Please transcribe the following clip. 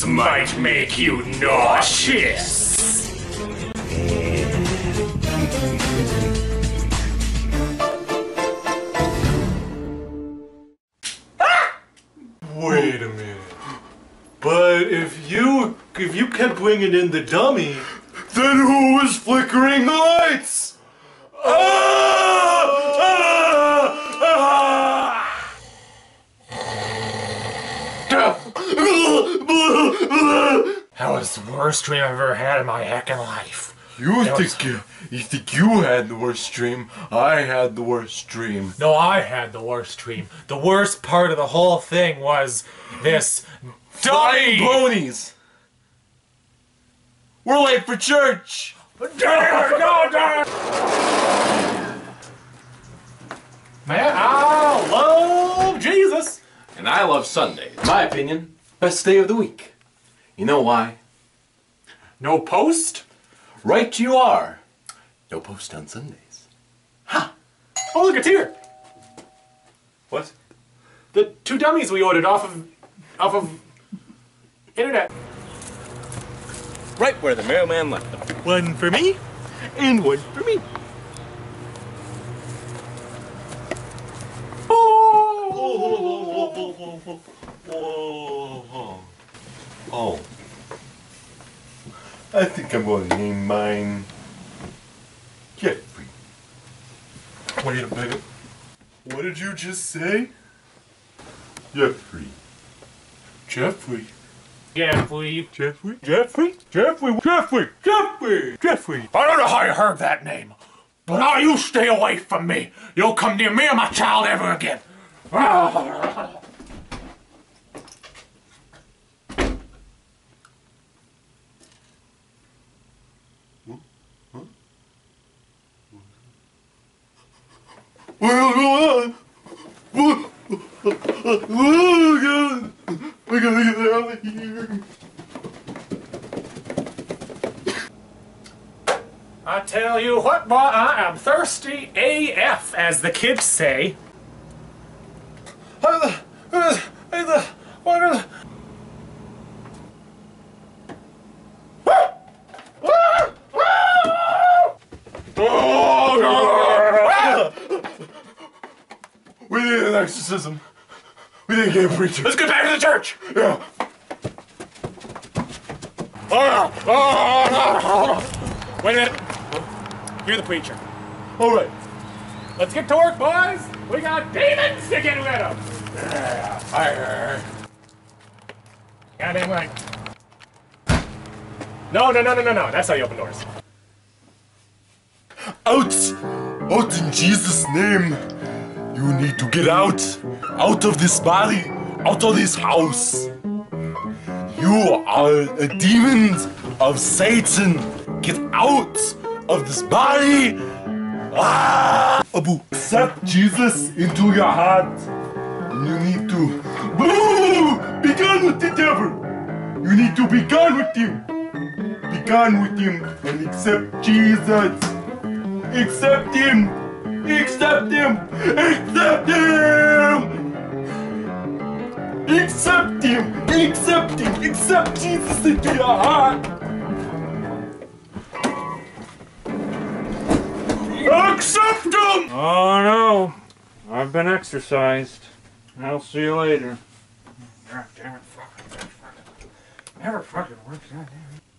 This might make you nauseous. Wait a minute. But if you if you kept bringing in the dummy, then who was flickering the lights? Ah! Ah! Ah! That was the worst dream I've ever had in my heckin' life. You That was- think you, you think you had the worst dream? I had the worst dream. No, I had the worst dream. The worst part of the whole thing was this Flying dummy. ponies. We're late for church. Man, I love Jesus. And I love Sundays. In my opinion, best day of the week. You know why? No post. Right you are. No post on Sundays. Ha! Oh, look, it's here. What? The two dummies we ordered off of, off of, internet. Right where the mailman left them. One for me, and one for me. Oh. I think I'm going to name mine Jeffrey. Wait a minute. What did you just say? Jeffrey. Jeffrey. Jeffrey. Jeffrey? Jeffrey? Jeffrey? Jeffrey? Jeffrey? Jeffrey? I don't know how you heard that name, but now you stay away from me. You'll come near me or my child ever again. Going. We here. I tell you what, boy, I am thirsty AF, as the kids say. What the? What the? We need an exorcism. We didn't get a preacher. Let's get back to the church. Yeah. Wait a minute. You're the preacher. All right. Let's get to work, boys. We got demons to get rid of. Goddamn right. No, no, no, no, no, no. That's how you open doors. Out in Jesus' name! You need to get out! Out of this body! Out of this house! You are a demon of Satan! Get out of this body! Ah! Abu, accept Jesus into your heart. You need to Boo! be gone with the devil! You need to be gone with him! Be gone with him and accept Jesus! Accept him! Accept him! Accept him! Accept him! Accept him! Accept Jesus into your heart! Accept him! Oh no, I've been exercised. I'll see you later. God damn it, fucking, fucking, never fucking works. God damn it.